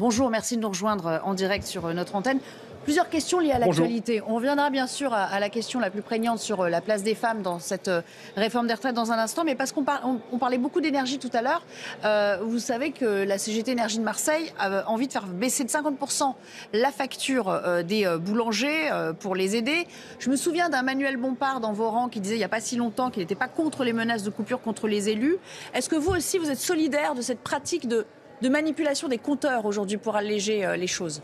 Bonjour, merci de nous rejoindre en direct sur notre antenne. Plusieurs questions liées à l'actualité. On reviendra bien sûr à, la question la plus prégnante sur euh, la place des femmes dans cette euh, réforme des retraites dans un instant, mais parce qu'on parlait beaucoup d'énergie tout à l'heure, euh, vous savez que la CGT Énergie de Marseille a envie de faire baisser de 50% la facture des boulangers pour les aider. Je me souviens d'un Manuel Bompard dans vos rangs qui disait il n'y a pas si longtemps qu'il n'était pas contre les menaces de coupure contre les élus. Est-ce que vous aussi vous êtes solidaire de cette pratique de, de manipulation des compteurs aujourd'hui pour alléger les choses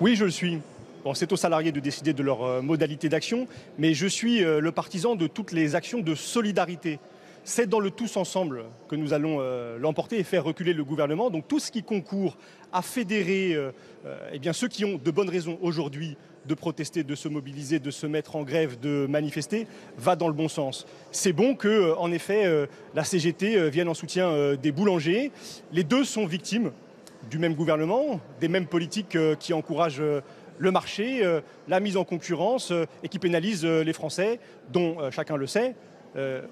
oui, je le suis. Bon, c'est aux salariés de décider de leur euh, modalité d'action, mais je suis euh, le partisan de toutes les actions de solidarité. C'est dans le tous ensemble que nous allons euh, l'emporter et faire reculer le gouvernement. Donc tout ce qui concourt à fédérer eh ceux qui ont de bonnes raisons aujourd'hui de protester, de se mobiliser, de se mettre en grève, de manifester, va dans le bon sens. C'est bon que, en effet, la CGT vienne en soutien des boulangers. Les deux sont victimes du même gouvernement, des mêmes politiques euh, qui encouragent euh, le marché, euh, la mise en concurrence et qui pénalisent les Français, dont chacun le sait.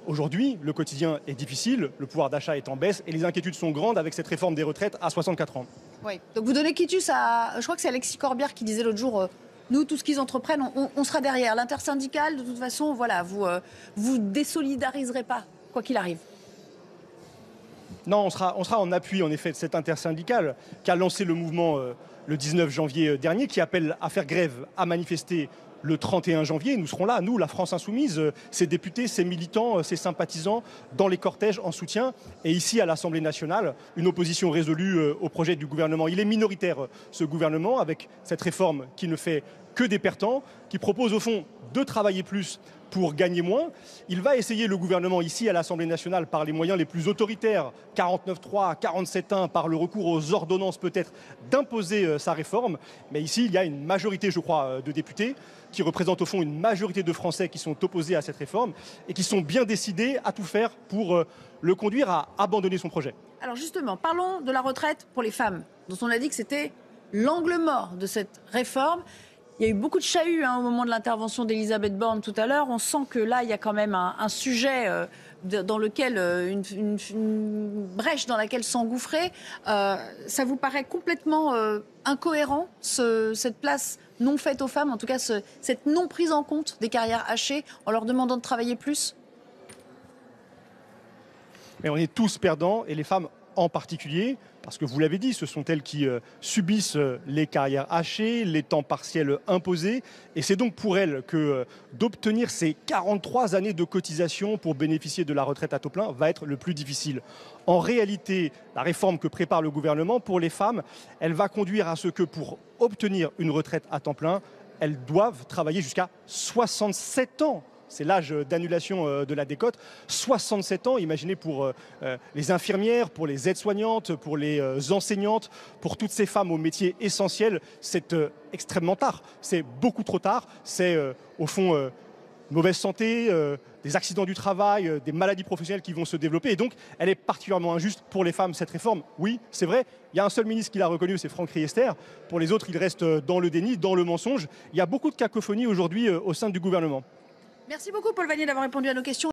Aujourd'hui, le quotidien est difficile, le pouvoir d'achat est en baisse et les inquiétudes sont grandes avec cette réforme des retraites à 64 ans. Oui. Donc vous donnez quitus à. Je crois que c'est Alexis Corbière qui disait l'autre jour. Nous, tout ce qu'ils entreprennent, on, sera derrière. L'intersyndicale, de toute façon, voilà, vous vous désolidariserez pas, quoi qu'il arrive. Non, on sera, en appui en effet de cette intersyndicale qui a lancé le mouvement euh, le 19 janvier euh, dernier, qui appelle à faire grève, à manifester le 31 janvier. Nous serons là, nous, la France insoumise, euh, ses députés, ses militants, ses sympathisants, dans les cortèges en soutien. Et ici, à l'Assemblée nationale, une opposition résolue au projet du gouvernement. Il est minoritaire, ce gouvernement, avec cette réforme qui ne fait que des pertants, qui propose au fond de travailler plus pour gagner moins. Il va essayer, le gouvernement, ici à l'Assemblée nationale, par les moyens les plus autoritaires, 49.3, 47.1, par le recours aux ordonnances peut-être, d'imposer euh, sa réforme. Mais ici, il y a une majorité, je crois, euh, de députés qui représentent au fond une majorité de Français qui sont opposés à cette réforme et qui sont bien décidés à tout faire pour euh, le conduire à abandonner son projet. Alors justement, parlons de la retraite pour les femmes, dont on a dit que c'était l'angle mort de cette réforme. Il y a eu beaucoup de chahuts hein, au moment de l'intervention d'Elisabeth Borne tout à l'heure. On sent que là, il y a quand même un, sujet euh, dans lequel, euh, une, brèche dans laquelle s'engouffrer. Euh, ça vous paraît complètement incohérent, cette place non faite aux femmes, en tout cas cette non prise en compte des carrières hachées en leur demandant de travailler plus? Mais on est tous perdants et les femmes en particulier, parce que vous l'avez dit, ce sont elles qui euh, subissent euh, les carrières hachées, les temps partiels imposés, et c'est donc pour elles que euh, d'obtenir ces 43 années de cotisation pour bénéficier de la retraite à taux plein va être le plus difficile. En réalité, la réforme que prépare le gouvernement pour les femmes, elle va conduire à ce que pour obtenir une retraite à temps plein, elles doivent travailler jusqu'à 67 ans c'est l'âge d'annulation euh, de la décote. 67 ans, imaginez pour euh, euh, les infirmières, pour les aides-soignantes, pour les enseignantes, pour toutes ces femmes au métier essentiel, c'est extrêmement tard. C'est beaucoup trop tard. C'est au fond mauvaise santé, des accidents du travail, des maladies professionnelles qui vont se développer. Et donc, elle est particulièrement injuste pour les femmes, cette réforme. Oui, c'est vrai. Il y a un seul ministre qui l'a reconnu, c'est Franck Riester. Pour les autres, il reste dans le déni, dans le mensonge. Il y a beaucoup de cacophonie aujourd'hui au sein du gouvernement. Merci beaucoup Paul Vanier d'avoir répondu à nos questions.